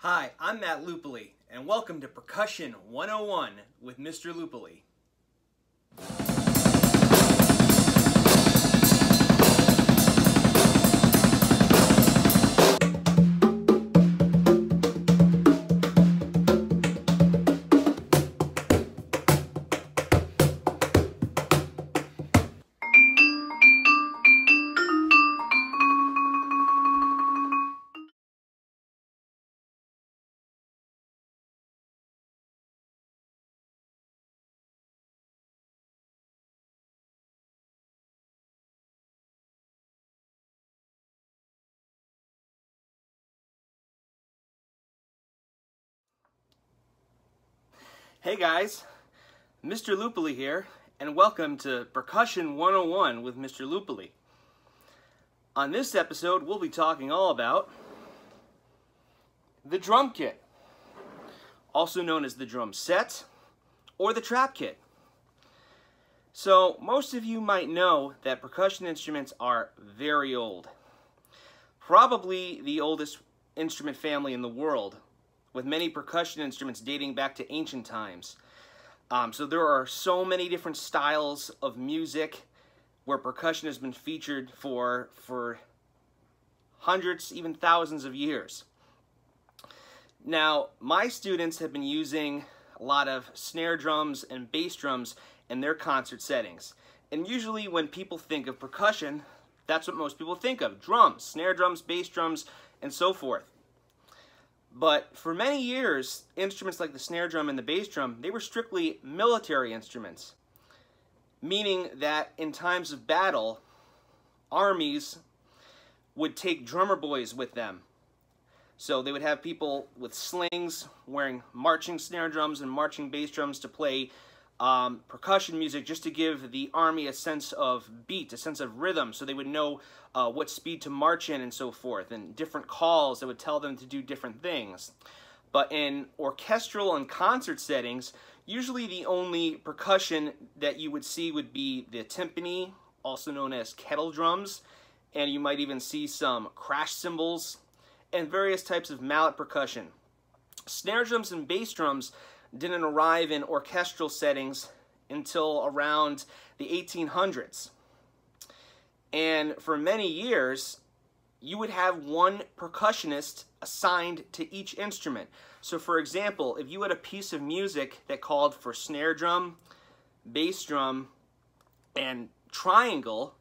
Hi, I'm Matt Lupoli, and welcome to Percussion 101 with Mr. Lupoli. Hey guys, Mr. Lupoli here, and welcome to Percussion 101 with Mr. Lupoli. On this episode, we'll be talking all about the drum kit, also known as the drum set or the trap kit. So, most of you might know that percussion instruments are very old. Probably the oldest instrument family in the world, with many percussion instruments dating back to ancient times. Um, so there are so many different styles of music where percussion has been featured for, for hundreds, even thousands of years. Now, my students have been using a lot of snare drums and bass drums in their concert settings. And usually when people think of percussion, that's what most people think of. Drums, snare drums, bass drums, and so forth. But for many years, instruments like the snare drum and the bass drum, they were strictly military instruments, meaning that in times of battle, armies would take drummer boys with them. So they would have people with slings wearing marching snare drums and marching bass drums to play um, percussion music just to give the army a sense of beat, a sense of rhythm, so they would know uh, what speed to march in and so forth, and different calls that would tell them to do different things. But in orchestral and concert settings, usually the only percussion that you would see would be the timpani, also known as kettle drums, and you might even see some crash cymbals and various types of mallet percussion. Snare drums and bass drums didn't arrive in orchestral settings until around the 1800s. And for many years, you would have one percussionist assigned to each instrument. So for example, if you had a piece of music that called for snare drum, bass drum, and triangle,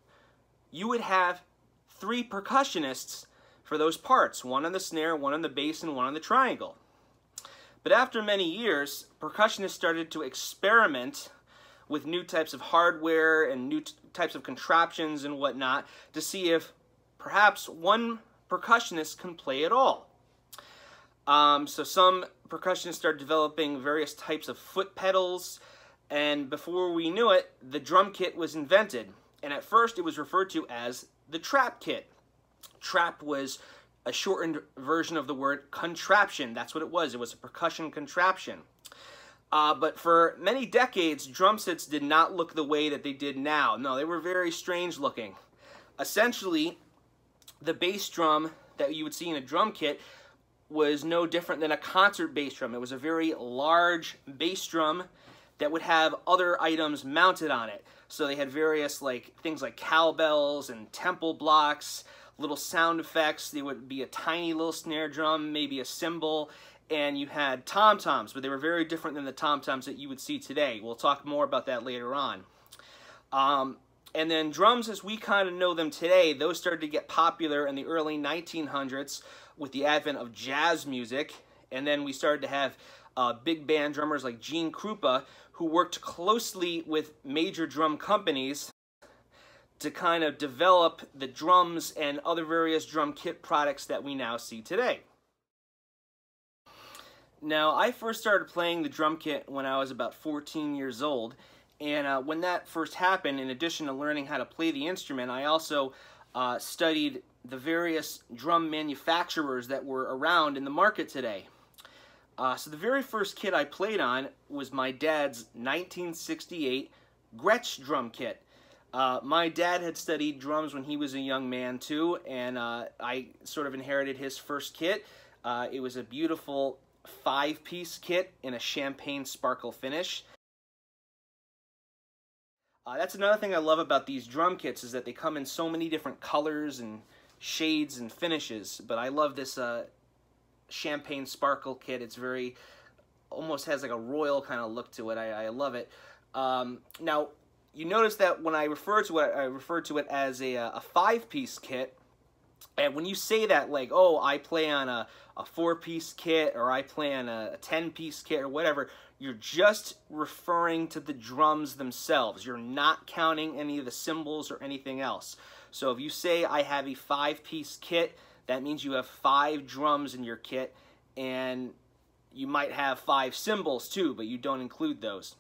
you would have three percussionists for those parts, one on the snare, one on the bass, and one on the triangle. But after many years, percussionists started to experiment with new types of hardware and new types of contraptions and whatnot to see if perhaps one percussionist can play it all. Um, so some percussionists started developing various types of foot pedals, and before we knew it, the drum kit was invented. And at first, it was referred to as the trap kit. Trap was a shortened version of the word contraption. That's what it was. It was a percussion contraption. Uh, but for many decades, drum sets did not look the way that they did now. No, they were very strange looking. Essentially, the bass drum that you would see in a drum kit was no different than a concert bass drum. It was a very large bass drum that would have other items mounted on it. So they had various like things like cowbells and temple blocks, little sound effects. There would be a tiny little snare drum, maybe a cymbal, and you had tom-toms, but they were very different than the tom-toms that you would see today. We'll talk more about that later on. Um, and then drums, as we kind of know them today, those started to get popular in the early 1900s with the advent of jazz music. And then we started to have uh, big band drummers like Gene Krupa, who worked closely with major drum companies to kind of develop the drums and other various drum kit products that we now see today. Now, I first started playing the drum kit when I was about 14 years old, and uh, when that first happened, in addition to learning how to play the instrument, I also uh, studied the various drum manufacturers that were around in the market today. Uh, so the very first kit I played on was my dad's 1968 Gretsch drum kit. Uh, my dad had studied drums when he was a young man too, and uh, I sort of inherited his first kit. Uh, it was a beautiful five-piece kit in a champagne sparkle finish. Uh, that's another thing I love about these drum kits is that they come in so many different colors and shades and finishes. But I love this uh, champagne sparkle kit. It's very, almost has like a royal kind of look to it. I, I love it. Um, now, you notice that when I refer to it, I refer to it as a, uh, a five-piece kit. And when you say that, like, oh, I play on a, a four-piece kit or I play on a 10-piece kit or whatever, you're just referring to the drums themselves. You're not counting any of the cymbals or anything else. So if you say I have a five-piece kit, that means you have five drums in your kit, and you might have five cymbals too, but you don't include those.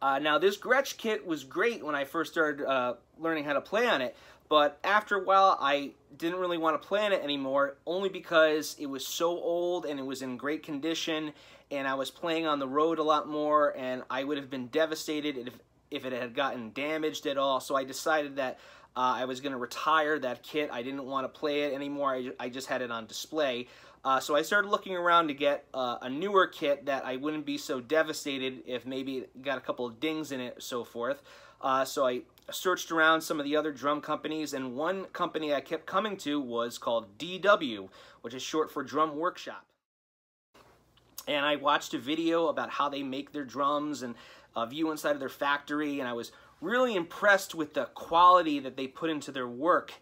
Uh, now, this Gretsch kit was great when I first started uh, learning how to play on it, but after a while, I didn't really want to play on it anymore, only because it was so old and it was in great condition, and I was playing on the road a lot more, and I would have been devastated if, if it had gotten damaged at all, so I decided that uh, I was going to retire that kit. I didn't want to play it anymore. I, I just had it on display. Uh, so I started looking around to get uh, a newer kit that I wouldn't be so devastated if maybe it got a couple of dings in it, so forth. Uh, so I searched around some of the other drum companies, and one company I kept coming to was called DW, which is short for Drum Workshop. And I watched a video about how they make their drums and a view inside of their factory, and I was really impressed with the quality that they put into their work.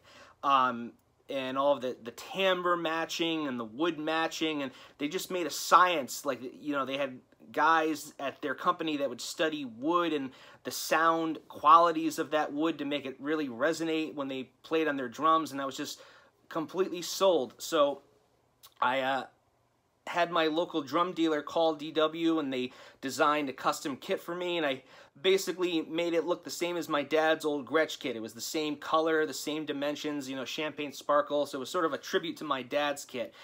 Um, and all of the, the timbre matching and the wood matching and they just made a science like you know they had guys at their company that would study wood and the sound qualities of that wood to make it really resonate when they played on their drums and I was just completely sold. So I uh, had my local drum dealer call DW and they designed a custom kit for me and I basically made it look the same as my dad's old Gretsch kit. It was the same color, the same dimensions, you know, champagne sparkle. So it was sort of a tribute to my dad's kit.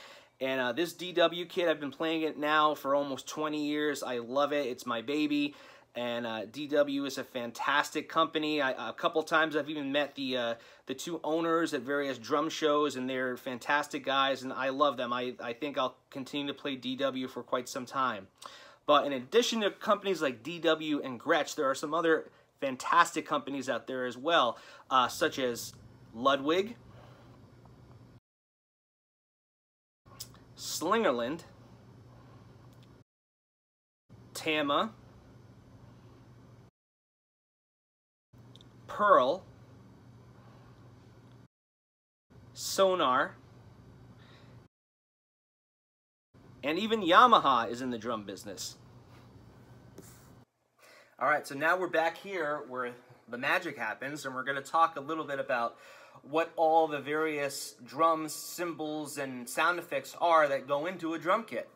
And uh, this DW kit, I've been playing it now for almost 20 years. I love it. It's my baby. And uh, DW is a fantastic company. I, a couple times I've even met the uh, the two owners at various drum shows, and they're fantastic guys, and I love them. I, I think I'll continue to play DW for quite some time. But in addition to companies like DW and Gretsch, there are some other fantastic companies out there as well, uh, such as Ludwig, Slingerland, Tama, Pearl, Sonor, and even Yamaha is in the drum business. All right, so now we're back here where the magic happens, and we're going to talk a little bit about what all the various drums, cymbals, and sound effects are that go into a drum kit.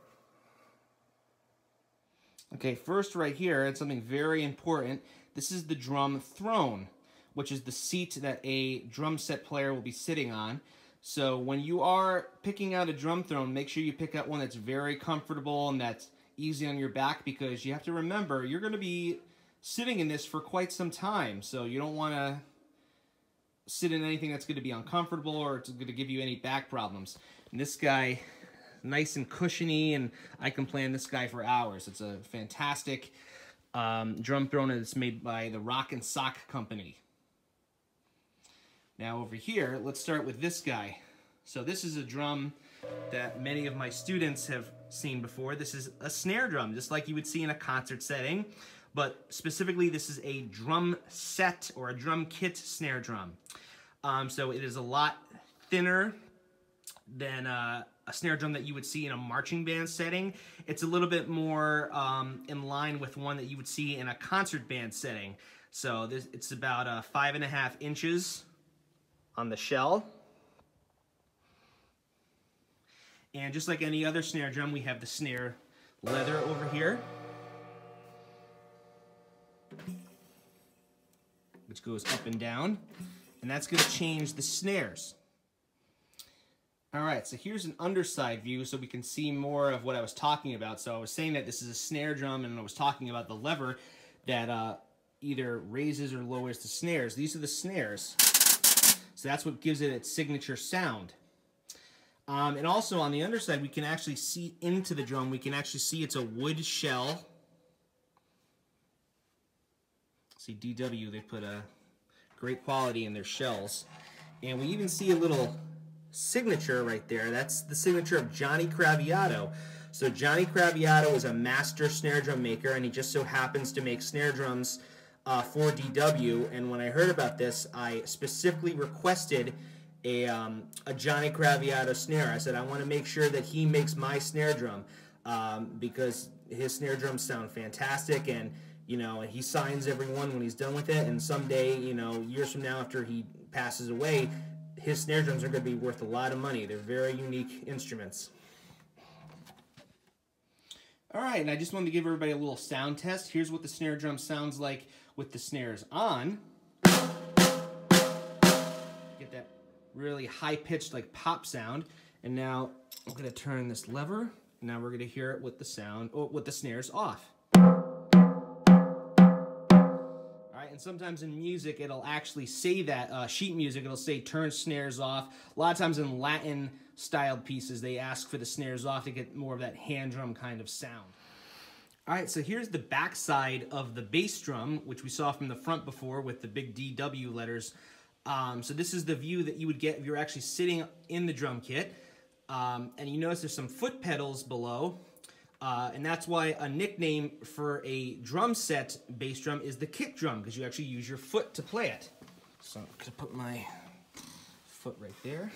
Okay, first right here, it's something very important. This is the drum throne which is the seat that a drum set player will be sitting on. So when you are picking out a drum throne, make sure you pick out one that's very comfortable and that's easy on your back because you have to remember you're going to be sitting in this for quite some time. So you don't want to sit in anything that's going to be uncomfortable or it's going to give you any back problems. And this guy, nice and cushiony, and I can play on this guy for hours. It's a fantastic um, drum throne that's made by the Roc-N-Soc Company. Now over here, let's start with this guy. So this is a drum that many of my students have seen before. This is a snare drum, just like you would see in a concert setting, but specifically this is a drum set or a drum kit snare drum. Um, so it is a lot thinner than uh, a snare drum that you would see in a marching band setting. It's a little bit more um, in line with one that you would see in a concert band setting. So this, it's about uh, five and a half inches on the shell. And just like any other snare drum, we have the snare lever over here. Which goes up and down. And that's going to change the snares. Alright, so here's an underside view so we can see more of what I was talking about. So I was saying that this is a snare drum and I was talking about the lever that uh, either raises or lowers the snares. These are the snares. So that's what gives it its signature sound. Um, and also on the underside, we can actually see into the drum. We can actually see it's a wood shell. See, DW, they put a great quality in their shells. And we even see a little signature right there. That's the signature of Johnny Craviotto. So Johnny Craviotto is a master snare drum maker, and he just so happens to make snare drums uh, for DW. And when I heard about this, I specifically requested a, um, a Johnny Craviotto snare. I said, I want to make sure that he makes my snare drum um, because his snare drums sound fantastic and you know, he signs everyone when he's done with it. And someday, you know, years from now, after he passes away, his snare drums are going to be worth a lot of money. They're very unique instruments. All right, and I just wanted to give everybody a little sound test. Here's what the snare drum sounds like with the snares on. Get that really high-pitched like pop sound. And now I'm to turn this lever. Now we're to hear it with the sound, or with the snares off. And sometimes in music it'll actually say that uh, sheet music it'll say turn snares off a lot of times in latin styled pieces they ask for the snares off to get more of that hand drum kind of sound all right so here's the back side of the bass drum which we saw from the front before with the big dw letters um, so this is the view that you would get if you're actually sitting in the drum kit um, and you notice there's some foot pedals below uh, and that's why a nickname for a drum set bass drum is the kick drum, because you actually use your foot to play it. So I'm to put my foot right there.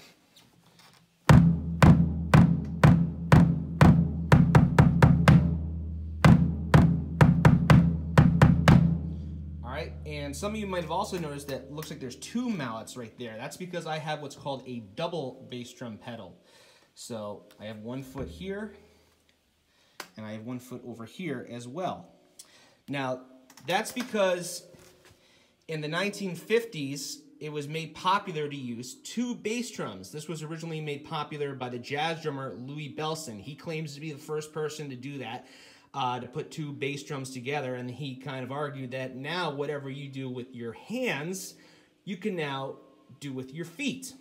And some of you might have also noticed that looks like there's two mallets right there. That's because I have what's called a double bass drum pedal. So I have one foot here and I have one foot over here as well. Now, that's because in the 1950s, it was made popular to use two bass drums. This was originally made popular by the jazz drummer Louis Bellson. He claims to be the first person to do that, uh, to put two bass drums together, and he kind of argued that now whatever you do with your hands, you can now do with your feet.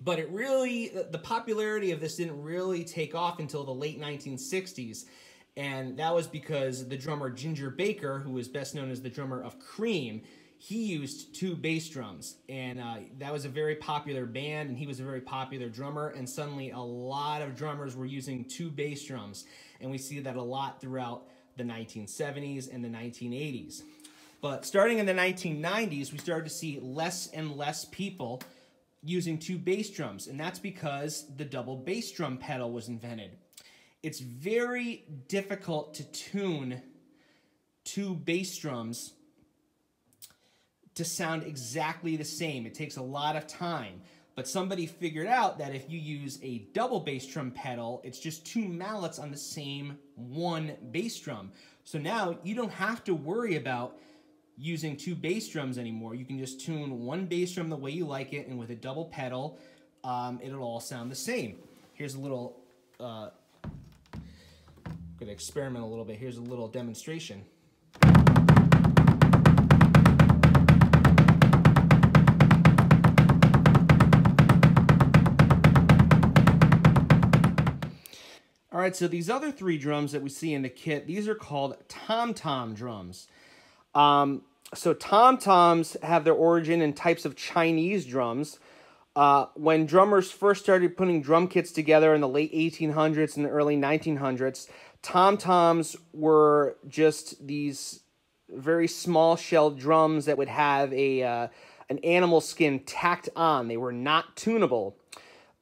But it really, the popularity of this didn't really take off until the late 1960s. And that was because the drummer Ginger Baker, who is best known as the drummer of Cream, he used two bass drums. And uh, that was a very popular band, and he was a very popular drummer. And suddenly, a lot of drummers were using two bass drums. And we see that a lot throughout the 1970s and the 1980s. But starting in the 1990s, we started to see less and less people using two bass drums, and that's because the double bass drum pedal was invented. It's very difficult to tune two bass drums to sound exactly the same. It takes a lot of time. But somebody figured out that if you use a double bass drum pedal, it's just two mallets on the same one bass drum. So now you don't have to worry about using two bass drums anymore. You can just tune one bass drum the way you like it, and with a double pedal, um, it'll all sound the same. Here's a little, uh, gonna experiment a little bit. Here's a little demonstration. Right, so these other three drums that we see in the kit, these are called tom-tom drums. Um, so tom toms have their origin in types of Chinese drums. Uh, when drummers first started putting drum kits together in the late 1800s and the early 1900s, tom toms were just these very small shell drums that would have a uh, an animal skin tacked on. They were not tunable.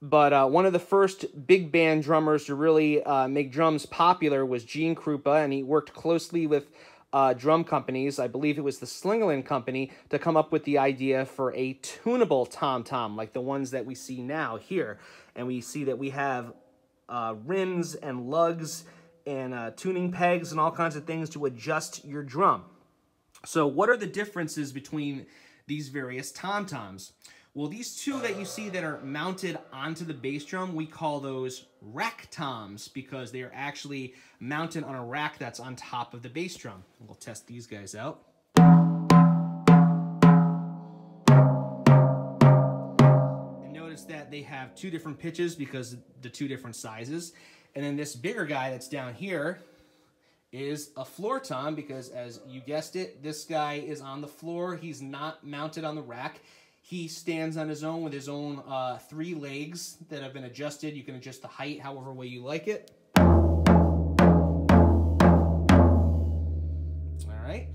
But uh, one of the first big band drummers to really uh, make drums popular was Gene Krupa, and he worked closely with uh, drum companies, I believe it was the Slingerland Company, to come up with the idea for a tunable tom-tom, like the ones that we see now here. And we see that we have uh, rims and lugs and uh, tuning pegs and all kinds of things to adjust your drum. So what are the differences between these various tom-toms? Well, these two that you see that are mounted onto the bass drum, we call those rack toms because they are actually mounted on a rack that's on top of the bass drum. We'll test these guys out. And notice that they have two different pitches because the two different sizes. And then this bigger guy that's down here is a floor tom because as you guessed it, this guy is on the floor. He's not mounted on the rack. He stands on his own with his own uh, three legs that have been adjusted. You can adjust the height however way you like it. All right.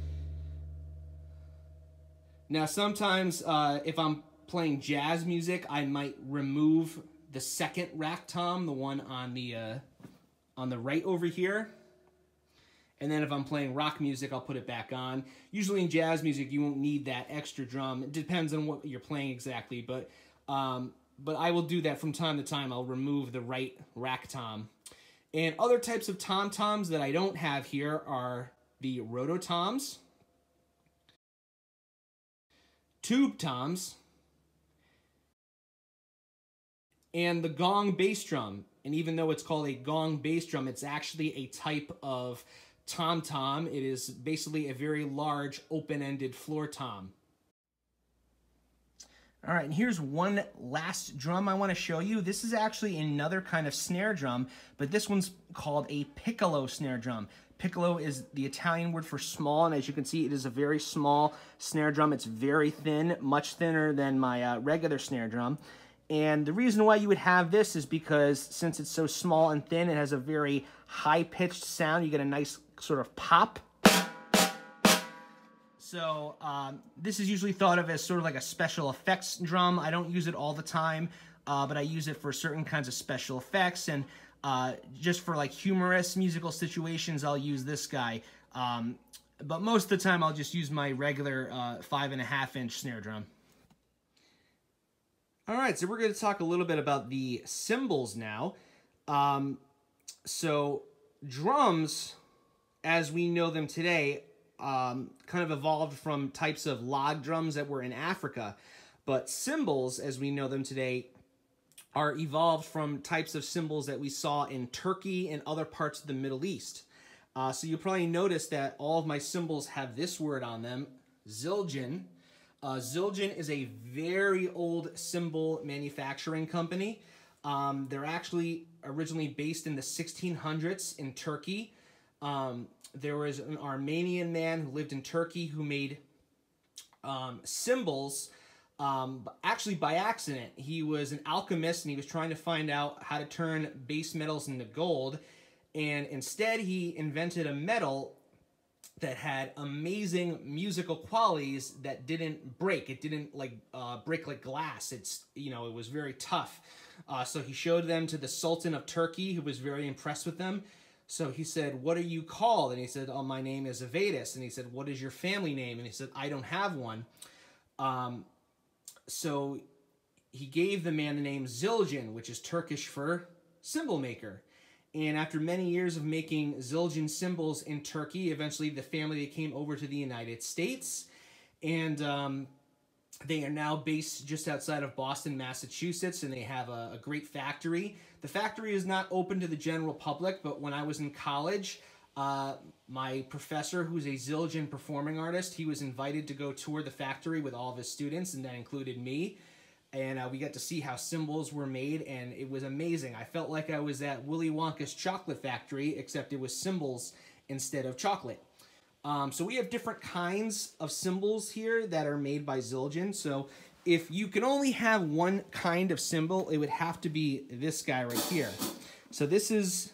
Now, sometimes uh, if I'm playing jazz music, I might remove the second rack tom, the one on the uh, on the right over here. And then if I'm playing rock music, I'll put it back on. Usually in jazz music, you won't need that extra drum. It depends on what you're playing exactly, but um, but I will do that from time to time. I'll remove the right rack tom. And other types of tom toms that I don't have here are the rototoms tube toms, and the gong bass drum. And even though it's called a gong bass drum, it's actually a type of tom tom. It is basically a very large open-ended floor tom. All right, and here's one last drum I want to show you. This is actually another kind of snare drum, but this one's called a piccolo snare drum. Piccolo is the Italian word for small, and as you can see, it is a very small snare drum. It's very thin, much thinner than my uh, regular snare drum. And the reason why you would have this is because since it's so small and thin, it has a very high-pitched sound. You get a nice sort of pop. So um, this is usually thought of as sort of like a special effects drum. I don't use it all the time, uh, but I use it for certain kinds of special effects. And uh, just for like humorous musical situations, I'll use this guy. Um, but most of the time, I'll just use my regular uh, five and a half inch snare drum. All right, so we're going to talk a little bit about the cymbals now. Um, so drums, as we know them today, um, kind of evolved from types of log drums that were in Africa. But cymbals, as we know them today, are evolved from types of cymbals that we saw in Turkey and other parts of the Middle East. Uh, so you probably notice that all of my cymbals have this word on them, Zildjian. Uh, Zildjian is a very old cymbal manufacturing company. Um, they're actually originally based in the 1600s in Turkey. Um, there was an Armenian man who lived in Turkey who made um, cymbals um, actually by accident. He was an alchemist and he was trying to find out how to turn base metals into gold. And instead, he invented a metal that had amazing musical qualities that didn't break. It didn't like uh, break like glass. It's you know it was very tough. Uh, so he showed them to the Sultan of Turkey, who was very impressed with them. So he said, "What are you called?" And he said, "Oh, my name is Avedis." And he said, "What is your family name?" And he said, "I don't have one." Um, so he gave the man the name Zildjian, which is Turkish for cymbal maker. And after many years of making Zildjian cymbals in Turkey, eventually the family came over to the United States. And um, they are now based just outside of Boston, Massachusetts, and they have a, a, great factory. The factory is not open to the general public, but when I was in college, uh, my professor, who's a Zildjian performing artist, he was invited to go tour the factory with all of his students, and that included me. And uh, we got to see how cymbals were made, and it was amazing. I felt like I was at Willy Wonka's chocolate factory, except it was cymbals instead of chocolate. Um, so we have different kinds of cymbals here that are made by Zildjian. So if you can only have one kind of cymbal, it would have to be this guy right here. So this is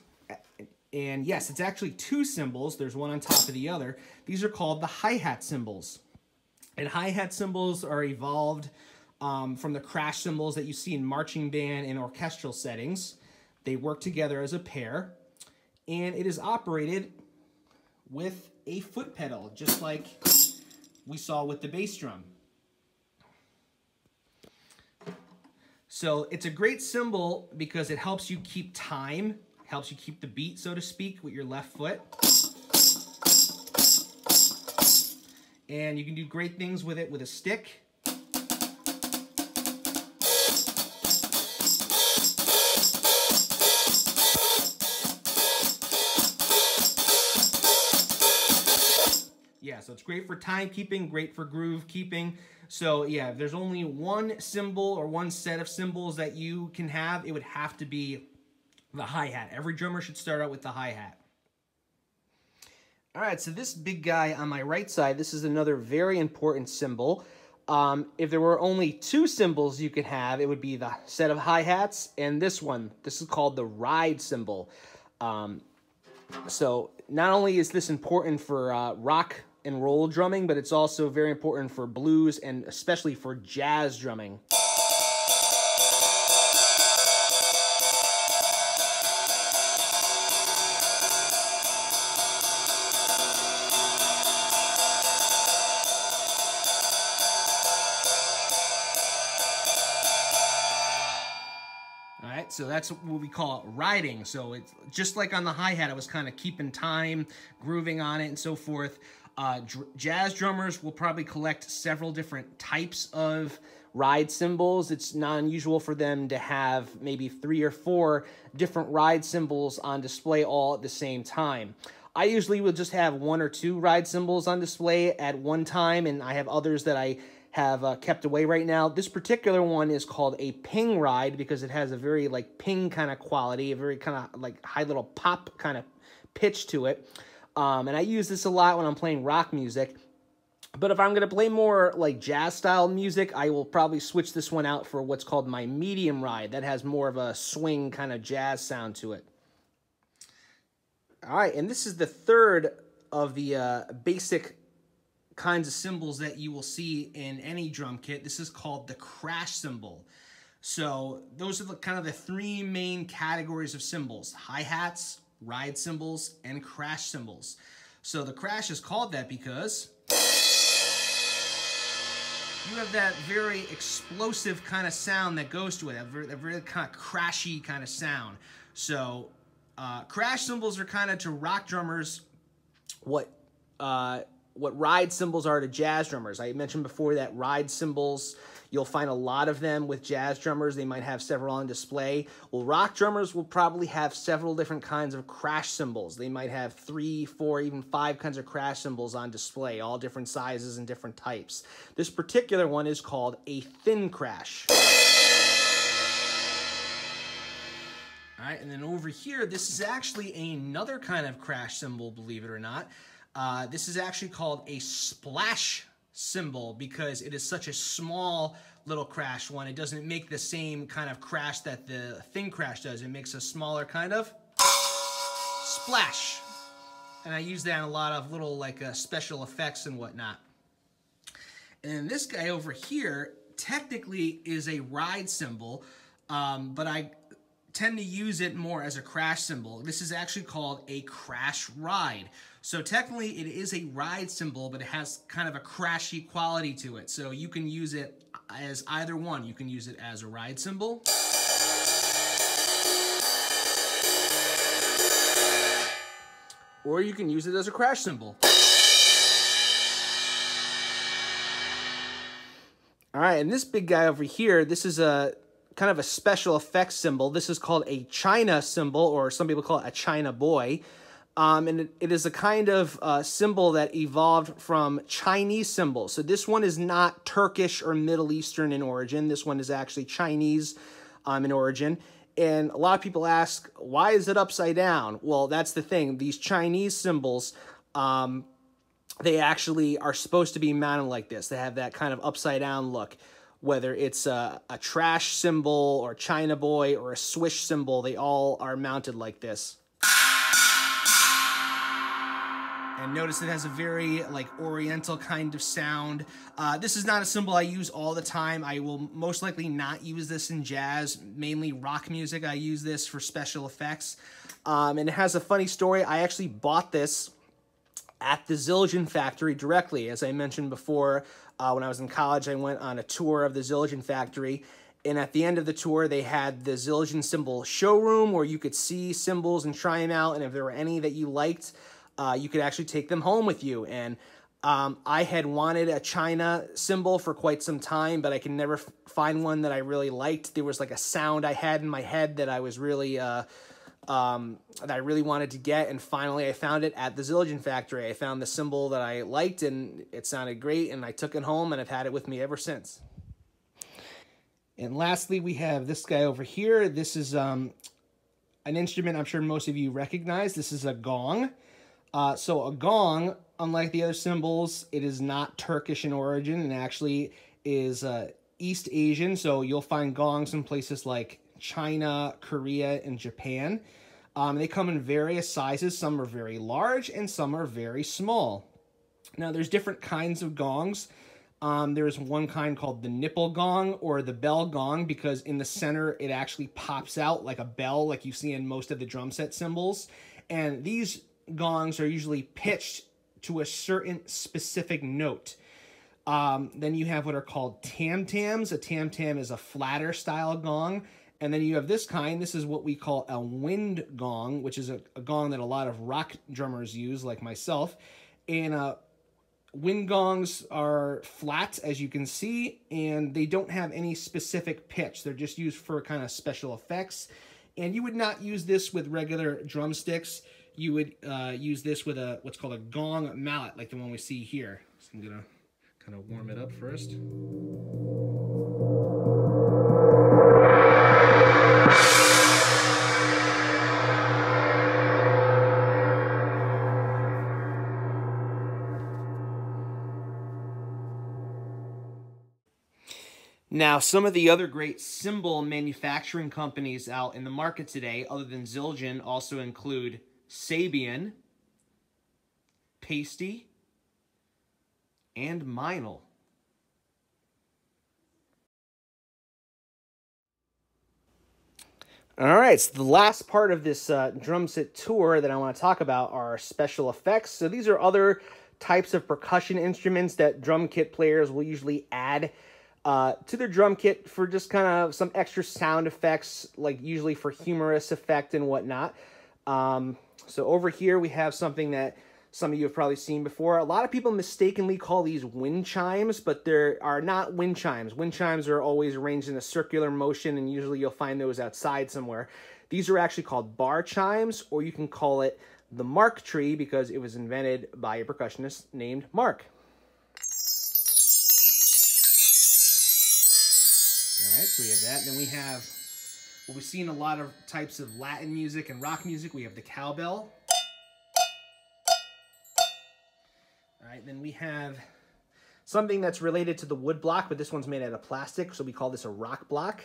and yes, it's actually two cymbals. There's one on top of the other. These are called the hi-hat cymbals. And hi-hat cymbals are evolved um, from the crash cymbals that you see in marching band and orchestral settings. They work together as a pair. And it is operated with a foot pedal, just like we saw with the bass drum. So it's a great cymbal because it helps you keep time helps you keep the beat, so to speak, with your left foot. And you can do great things with it with a stick. Great for timekeeping, great for groove keeping. So yeah, if there's only one cymbal or one set of cymbals that you can have, it would have to be the hi-hat. Every drummer should start out with the hi-hat. All right, so this big guy on my right side, this is another very important cymbal. Um, if there were only two cymbals you could have, it would be the set of hi-hats and this one. This is called the ride cymbal. Um, so not only is this important for uh, rock and roll drumming, but it's also very important for blues and especially for jazz drumming. So that's what we call riding. So it's just like on the hi-hat, I was kind of keeping time, grooving on it and so forth. Uh, dr jazz drummers will probably collect several different types of ride cymbals. It's not unusual for them to have maybe three or four different ride cymbals on display all at the same time. I usually will just have one or two ride cymbals on display at one time, and I have others that I have uh, kept away right now. This particular one is called a ping ride because it has a very like ping kind of quality, a very kind of like high little pop kind of pitch to it. Um, and I use this a lot when I'm playing rock music. But if I'm going to play more like jazz style music, I will probably switch this one out for what's called my medium ride. That has more of a swing kind of jazz sound to it. All right, and this is the third of the uh, basic kinds of cymbals that you will see in any drum kit. This is called the crash cymbal. So those are the kind of the three main categories of cymbals, hi-hats, ride cymbals, and crash cymbals. So the crash is called that because you have that very explosive kind of sound that goes to it, that very, that very kind of crashy kind of sound. So uh, crash cymbals are kind of to rock drummers what uh, what ride cymbals are to jazz drummers. I mentioned before that ride cymbals, you'll find a lot of them with jazz drummers. They might have several on display. Well, rock drummers will probably have several different kinds of crash cymbals. They might have three, four, even five kinds of crash cymbals on display, all different sizes and different types. This particular one is called a thin crash. All right, and then over here, this is actually another kind of crash cymbal, believe it or not. Uh, this is actually called a splash cymbal because it is such a small little crash one. It doesn't make the same kind of crash that the thin crash does. It makes a smaller kind of splash. And I use that in a lot of little like uh, special effects and whatnot. And this guy over here technically is a ride cymbal, um, but I tend to use it more as a crash cymbal. This is actually called a crash ride. So technically it is a ride cymbal, but it has kind of a crashy quality to it. So you can use it as either one. You can use it as a ride cymbal. Or you can use it as a crash cymbal. All right, and this big guy over here, this is a kind of a special effects cymbal. This is called a China cymbal, or some people call it a China boy. Um, and it, it is a kind of uh, cymbal that evolved from Chinese cymbals. So this one is not Turkish or Middle Eastern in origin. This one is actually Chinese um, in origin. And a lot of people ask, why is it upside down? Well, that's the thing. These Chinese cymbals, um, they actually are supposed to be mounted like this. They have that kind of upside down look whether it's a, a trash cymbal or China boy or a swish cymbal, they all are mounted like this. And notice it has a very like oriental kind of sound. Uh, this is not a cymbal I use all the time. I will most likely not use this in jazz, mainly rock music. I use this for special effects. Um, and it has a funny story. I actually bought this at the Zildjian factory directly. As I mentioned before, uh, when I was in college, I went on a tour of the Zildjian factory. And at the end of the tour, they had the Zildjian cymbal showroom where you could see cymbals and try them out. And if there were any that you liked, uh, you could actually take them home with you. And um, I had wanted a China cymbal for quite some time, but I could never find one that I really liked. There was like a sound I had in my head that I was really uh, um, that I really wanted to get, and finally I found it at the Zildjian factory. I found the cymbal that I liked, and it sounded great, and I took it home, and I've had it with me ever since. And lastly, we have this guy over here. This is um, an instrument I'm sure most of you recognize. This is a gong. Uh, so a gong, unlike the other cymbals, it is not Turkish in origin and actually is uh, East Asian. So you'll find gongs in places like China, Korea, and Japan. Um, they come in various sizes. Some are very large and some are very small. Now, there's different kinds of gongs. Um, there's one kind called the nipple gong or the bell gong because in the center it actually pops out like a bell like you see in most of the drum set cymbals. And these gongs are usually pitched to a certain specific note. Um, then you have what are called tam-tams. A tam-tam is a flatter style gong. And then you have this kind. This is what we call a wind gong, which is a, a gong that a lot of rock drummers use, like myself. And uh, wind gongs are flat, as you can see, and they don't have any specific pitch. They're just used for kind of special effects. And you would not use this with regular drumsticks. You would uh, use this with a what's called a gong mallet, like the one we see here. So I'm gonna kind of warm it up first. Now, some of the other great cymbal manufacturing companies out in the market today, other than Zildjian, also include Sabian, Paiste, and Meinl. All right, so the last part of this uh, drum set tour that I want to talk about are special effects. So these are other types of percussion instruments that drum kit players will usually add uh, to their drum kit for just kind of some extra sound effects, like usually for humorous effect and whatnot. Um, so over here we have something that some of you have probably seen before. A lot of people mistakenly call these wind chimes, but there are not wind chimes. Wind chimes are always arranged in a circular motion, and usually you'll find those outside somewhere. These are actually called bar chimes, or you can call it the Mark tree because it was invented by a percussionist named Mark. Right, so we have that. Then we have what we've seen a lot of types of Latin music and rock music. We have the cowbell. All right, then we have something that's related to the wood block, but this one's made out of plastic, so we call this a rock block.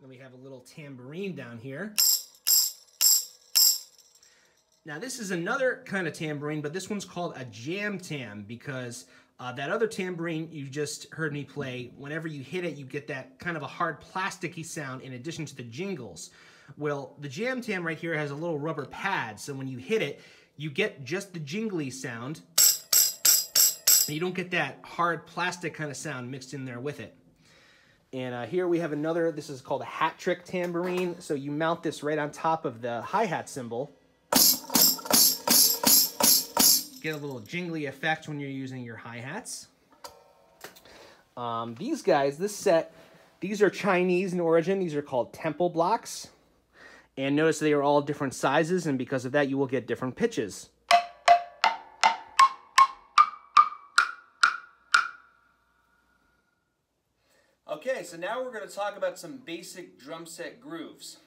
Then we have a little tambourine down here. Now this is another kind of tambourine, but this one's called a jam tam because uh, that other tambourine you just heard me play, whenever you hit it, you get that kind of a hard plasticky sound in addition to the jingles. Well, the jam tam right here has a little rubber pad, so when you hit it, you get just the jingly sound. And you don't get that hard plastic kind of sound mixed in there with it. And uh, here we have another, this is called a hat trick tambourine. So you mount this right on top of the hi-hat cymbal. Get a little jingly effect when you're using your hi-hats. Um, these guys, this set, these are Chinese in origin. These are called temple blocks. And notice they are all different sizes, and because of that, you will get different pitches. Okay, so now we're going to talk about some basic drum set grooves.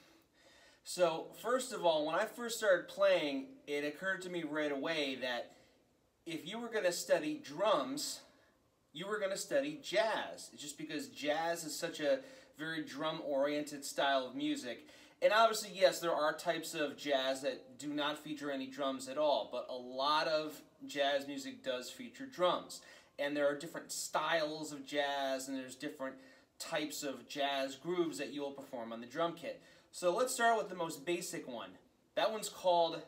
So, first of all, when I first started playing, it occurred to me right away that if you were going to study drums, you were going to study jazz. Just because jazz is such a very drum-oriented style of music. And obviously, yes, there are types of jazz that do not feature any drums at all, but a lot of jazz music does feature drums. And there are different styles of jazz, and there's different types of jazz grooves that you will perform on the drum kit. So let's start with the most basic one. That one's called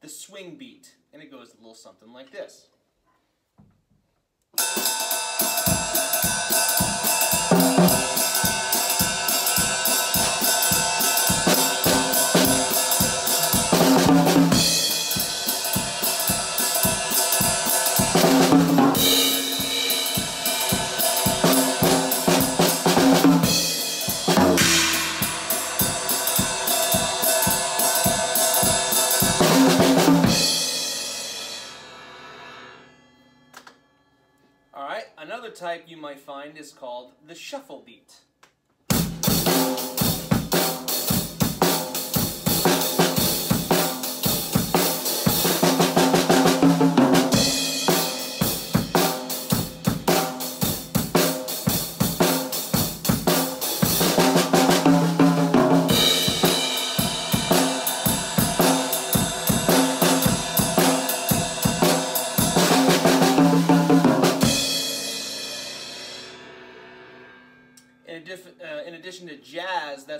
the swing beat, and it goes a little something like this. Might find is called the shuffle beat.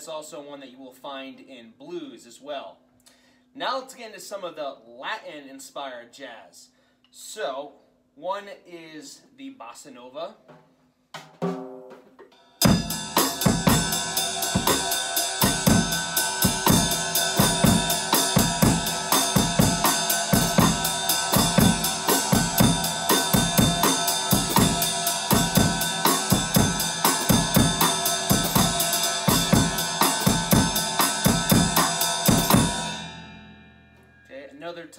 That's also one that you will find in blues as well. Now let's get into some of the Latin inspired jazz. So, one is the bossa nova.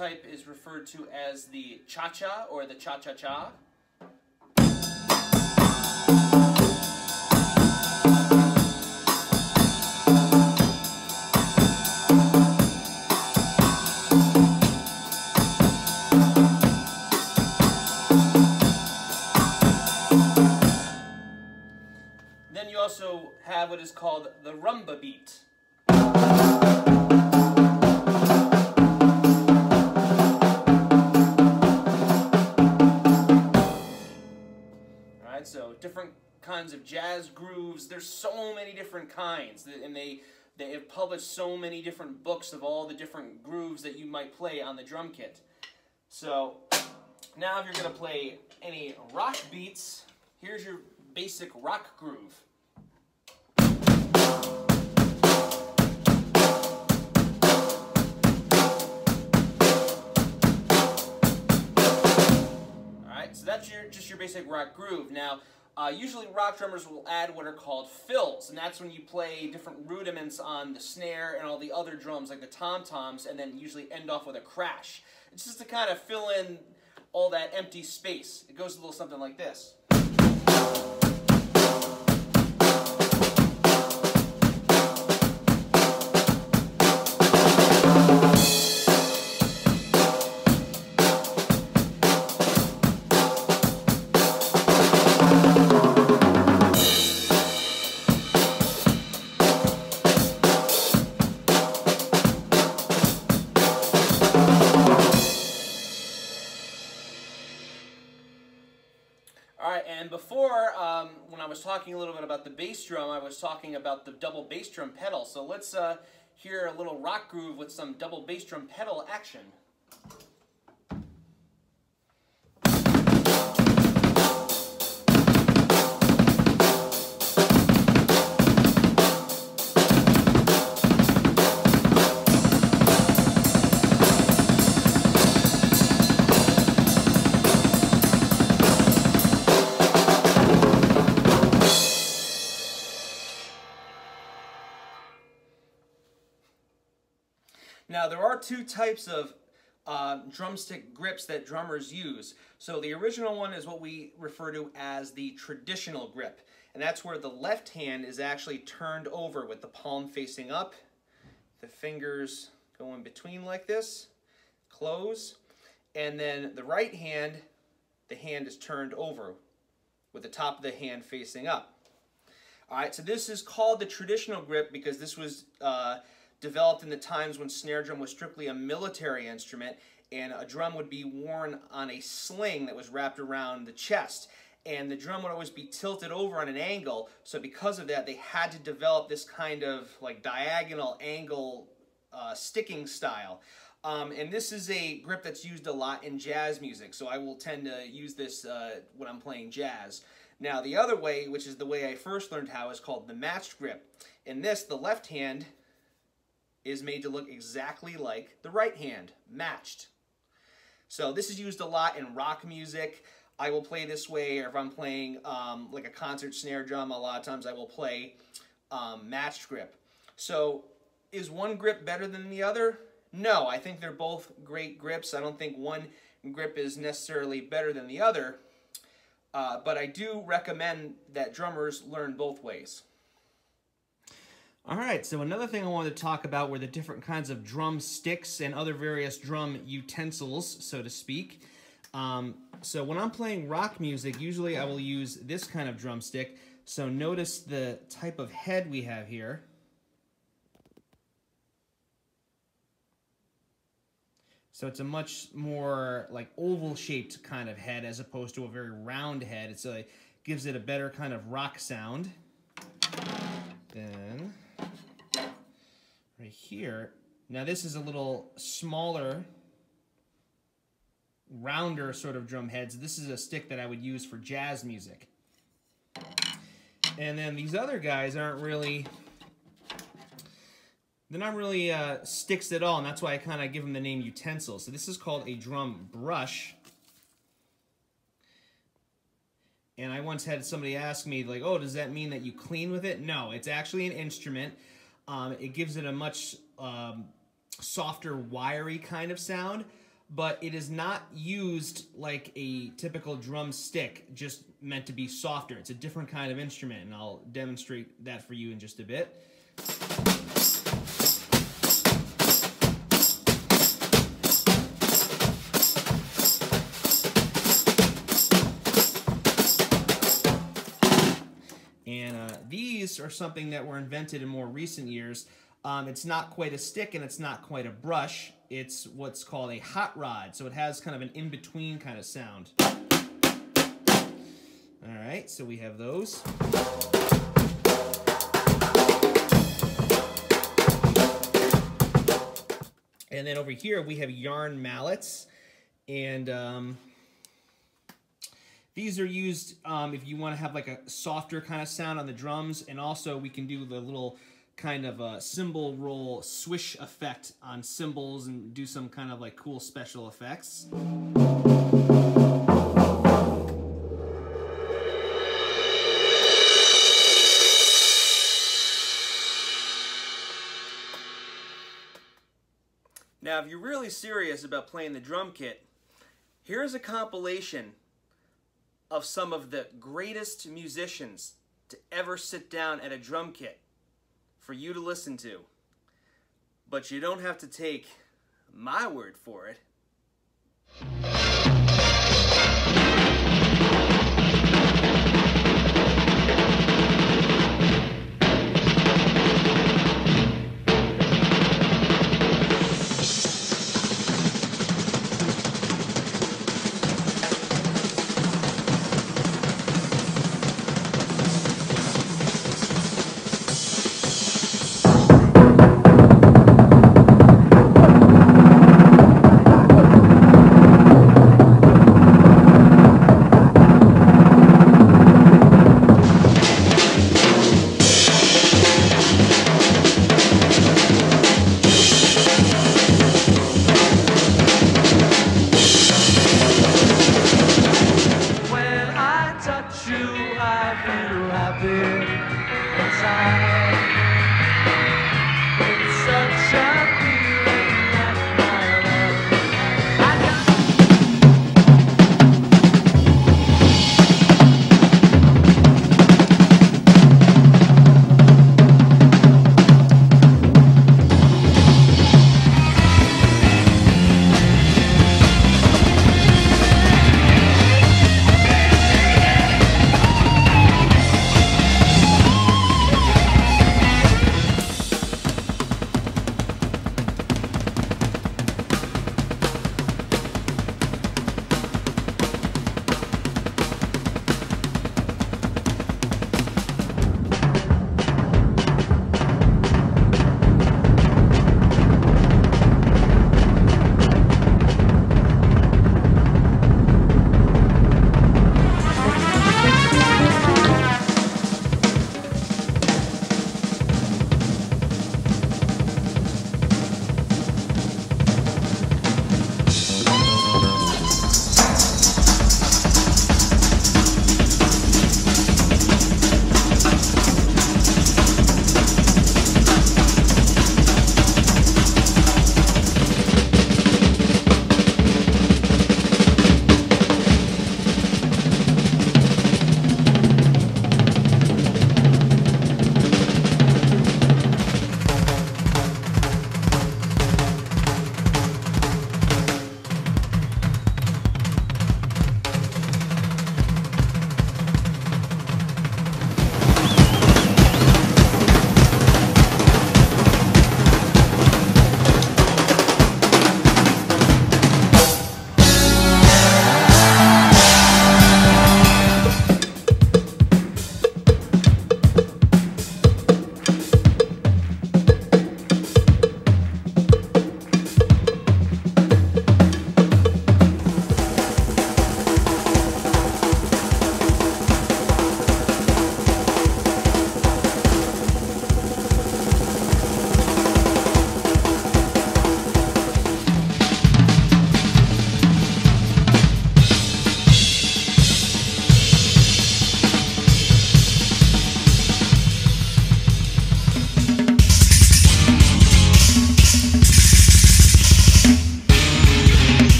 Type is referred to as the cha-cha or the cha-cha-cha. Then you also have what is called the rumba beat. Alright, so different kinds of jazz grooves. There's so many different kinds, and they they have published so many different books of all the different grooves that you might play on the drum kit. So now if you're gonna play any rock beats, here's your basic rock groove. That's your just your basic rock groove. Now, uh, usually rock drummers will add what are called fills, and that's when you play different rudiments on the snare and all the other drums, like the tom-toms, and then usually end off with a crash. It's just to kind of fill in all that empty space. It goes a little something like this. Was talking a little bit about the bass drum, I was talking about the double bass drum pedal. So let's uh, hear a little rock groove with some double bass drum pedal action. Two types of uh, drumstick grips that drummers use. So the original one is what we refer to as the traditional grip. And that's where the left hand is actually turned over with the palm facing up. The fingers go in between like this, close. And then the right hand, the hand is turned over with the top of the hand facing up. All right, so this is called the traditional grip because this was uh, developed in the times when snare drum was strictly a military instrument and a drum would be worn on a sling that was wrapped around the chest. And the drum would always be tilted over on an angle so because of that they had to develop this kind of like diagonal angle uh, sticking style. Um, and this is a grip that's used a lot in jazz music so I will tend to use this uh, when I'm playing jazz. Now the other way which is the way I first learned how is called the matched grip. In this the left hand is made to look exactly like the right hand, matched. So this is used a lot in rock music. I will play this way, or if I'm playing um, like a concert snare drum, a lot of times I will play um, matched grip. So is one grip better than the other? No, I think they're both great grips. I don't think one grip is necessarily better than the other. Uh, but I do recommend that drummers learn both ways. All right, so another thing I wanted to talk about were the different kinds of drum sticks and other various drum utensils, so to speak. Um, so when I'm playing rock music, usually I will use this kind of drumstick. So notice the type of head we have here. So it's a much more like oval shaped kind of head as opposed to a very round head. It's a, gives it a better kind of rock sound. Then right here, now this is a little smaller, rounder sort of drum heads. This is a stick that I would use for jazz music. And then these other guys aren't really they're not really uh, sticks at all, and that's why I kind of give them the name utensil. So this is called a drum brush. And I once had somebody ask me, like, oh, does that mean that you clean with it? No, it's actually an instrument. Um, it gives it a much um, softer, wiry kind of sound, but it is not used like a typical drum stick, just meant to be softer. It's a different kind of instrument, and I'll demonstrate that for you in just a bit. Something that were invented in more recent years. Um, it's not quite a stick and it's not quite a brush. It's what's called a hot rod. So it has kind of an in-between kind of sound. All right, so we have those. And then over here we have yarn mallets. And um, these are used um, if you want to have like a softer kind of sound on the drums, and also we can do the little kind of a cymbal roll swish effect on cymbals and do some kind of like cool special effects. Now, if you're really serious about playing the drum kit, here's a compilation of some of the greatest musicians to ever sit down at a drum kit for you to listen to. But you don't have to take my word for it.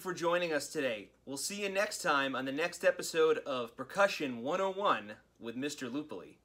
For joining us today. We'll see you next time on the next episode of Percussion 101 with Mr. Lupoli.